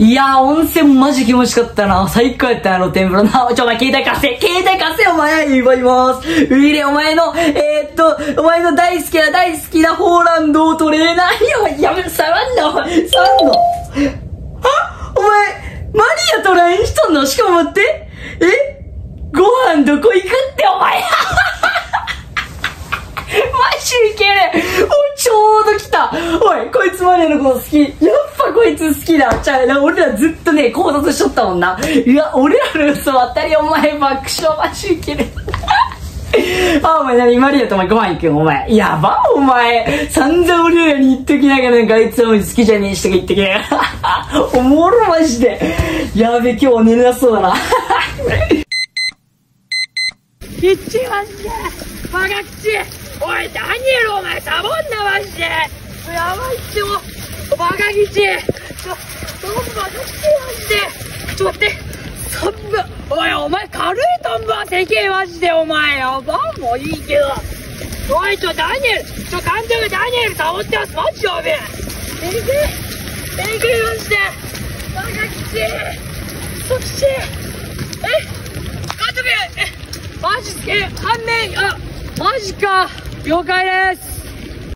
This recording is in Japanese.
いやー、温泉マジ気持ちよかったな。最高やったな、あの天ぷらな。ちょ、お前携帯貸せ携帯貸せお前今います。ウィレ、お前の、えー、っと、お前の大好きな大好きなホーランドをトレーナーに、やめ、触んな、お前。触んの。あお前、マリアと LINE しとんの？しかも待って。え？ご飯どこ行くって、お前。マジウケるおい、ちょうど来たおい、こいつマリアのこと好き。やっこいつ好きだ。ちゃう、俺らずっとね、考察しとったもんな。いや、俺らの予想当たり、お前爆笑マジウケる。あ、お前何マリアとお前ご飯行くん？お前。やばお前。散々俺らに言っときながらなんかあいつは好きじゃねえしとか言ってきながら。おもろマジで。やべ、今日寝れなそうだな。キッチンマジでバカ吉おいダニエルお前サボんなマジでやばいってもうバカ吉ちょトンボどっちマジで。ちょっと待って。トンボ。おいお前軽いトンボはでけマジでお前。やばもいいけど。おいちょダニエル。ちょ監督ダニエルサボってます。マジでおめえ。でけえ。でけえマジで。バカ吉そっちえ監督えマジっす。け反面あマジか。了解です。